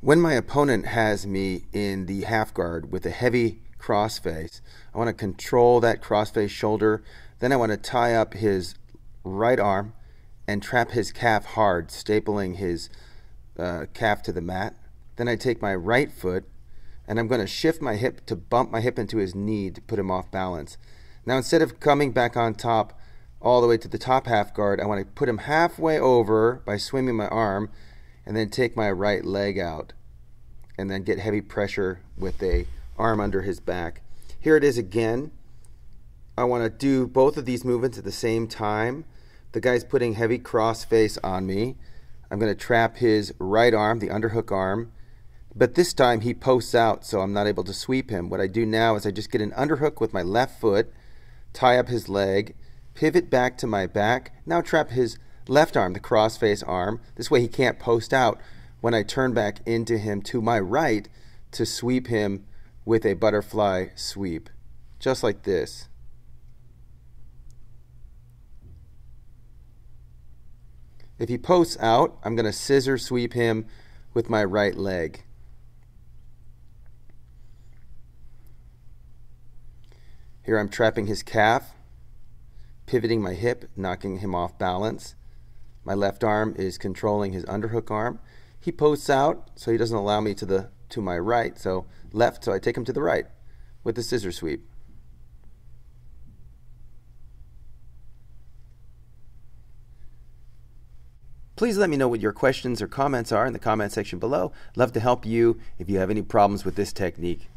When my opponent has me in the half guard with a heavy crossface, I want to control that crossface shoulder. Then I want to tie up his right arm and trap his calf hard, stapling his uh, calf to the mat. Then I take my right foot and I'm going to shift my hip to bump my hip into his knee to put him off balance. Now instead of coming back on top all the way to the top half guard, I want to put him halfway over by swimming my arm and then take my right leg out and then get heavy pressure with a arm under his back. Here it is again. I want to do both of these movements at the same time. The guy's putting heavy cross face on me. I'm going to trap his right arm, the underhook arm, but this time he posts out, so I'm not able to sweep him. What I do now is I just get an underhook with my left foot, tie up his leg, pivot back to my back, now trap his left arm, the crossface arm. This way he can't post out when I turn back into him to my right to sweep him with a butterfly sweep. Just like this. If he posts out, I'm going to scissor sweep him with my right leg. Here I'm trapping his calf, pivoting my hip, knocking him off balance. My left arm is controlling his underhook arm. He posts out, so he doesn't allow me to the to my right, so left, so I take him to the right with the scissor sweep. Please let me know what your questions or comments are in the comment section below. Love to help you if you have any problems with this technique.